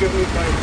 give me time.